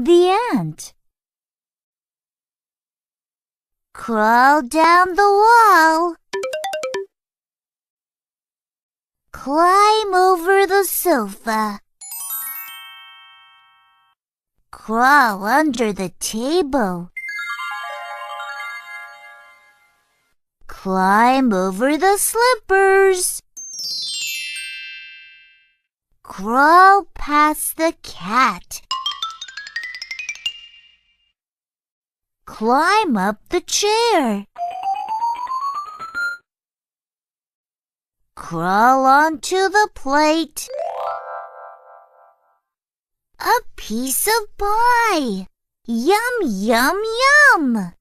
The ant. Crawl down the wall. Climb over the sofa. Crawl under the table. Climb over the slippers. Crawl past the cat. Climb up the chair. Crawl onto the plate. A piece of pie. Yum, yum, yum.